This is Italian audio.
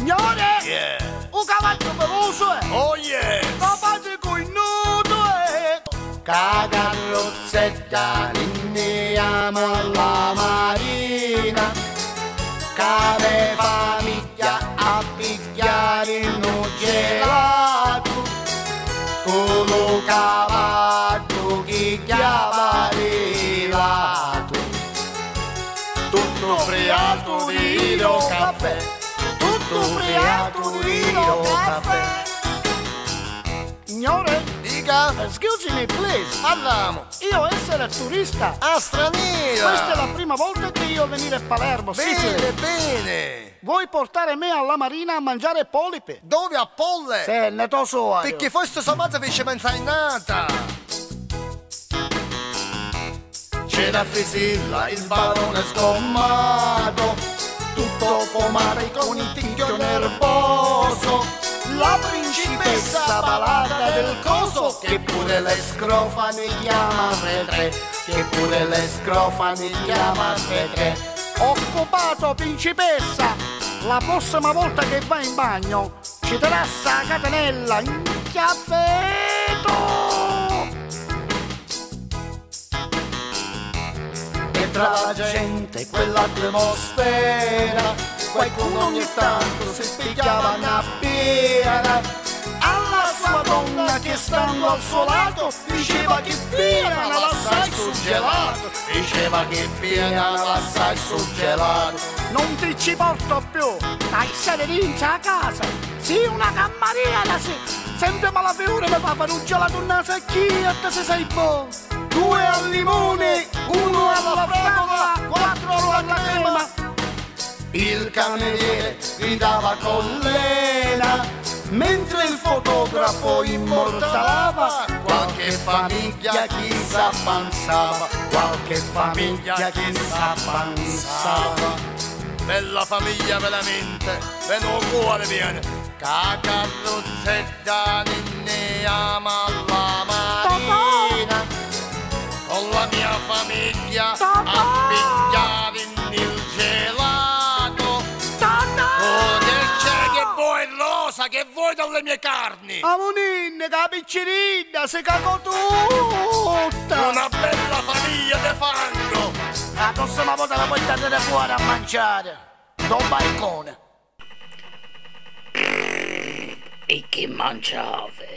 Signore! Yeah. Un cavallo veloce! Oh yes. Capace con nudo. Cagarrozzetta rinniamo alla marina Care famiglia a pigliare il gelato Con lo cavallo che chiama Tutto friato di caffè Friato di lo caffè Signore, Dica, excuse me please. parliamo Io essere turista. Ah, straniera! Questa è la prima volta che io venire a Palermo, Bene, Sicily. bene! Vuoi portare me alla marina a mangiare polipe? Dove a Polle? Sì, ne to so. Perché questo samazza fece pensare nata! C'è la frisilla, il barone scommato, tutto comare con il ticchio nervoso. La principessa balata del coso, che pure le scrofane chiama retre, che pure le scrofane chiama retre. Occupato, principessa! La prossima volta che vai in bagno ci darà sta catenella in chiaffetto! Tra la gente quell'atmosfera Qualcuno ogni tanto si spicchiava una birra Alla sua donna che stando al suo lato Diceva che piena l'assai sul gelato Diceva che piena l'assai sul gelato Non ti ci porto più! Dai serenizia a casa! Sì, una cammariera, sì! Sempre ma la figura mi fa fare un gelato una sacchietta se sei buono! Il cameriere gridava con l'ena Mentre il fotografo immortalava Qualche famiglia chi s'appansava Qualche famiglia chi s'appansava Bella famiglia veramente. Veno cuore viene. Cacarrozzetta ninniamo alla rosa, che vuoi dalle mie carni? Amoninne, piccerina, si cagò tutta! Una bella famiglia di fango. La prossima volta la puoi tenere fuori a mangiare! Dal balcone! E che mangiave?